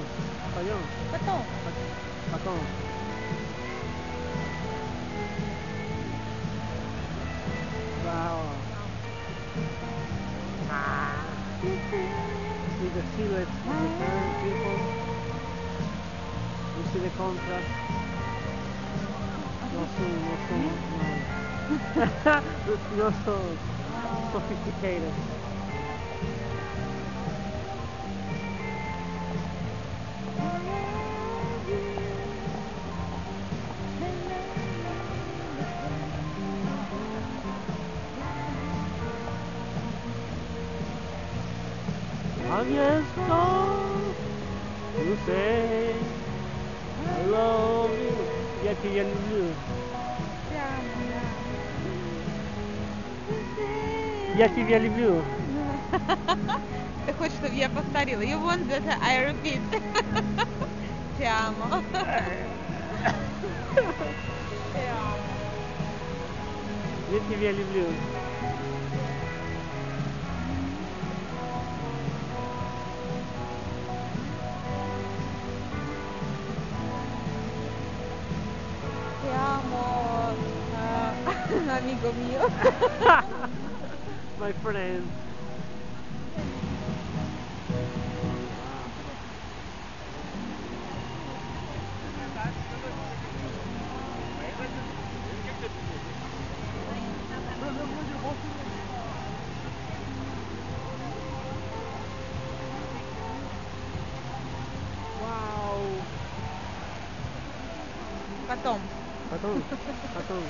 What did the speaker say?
Patong. Payong. Patong. Wow. Ah. See the silhouettes of the parent people. You see the contrast. Not so, not so, no. not so sophisticated. Agnieszko, you say I love you. Я тебя люблю. Я тебя люблю. Ты хочешь, чтобы я повторила? You want that I repeat. Te amo. Я тебя люблю. amigo mío. My friend. Wow. Batom. Batom.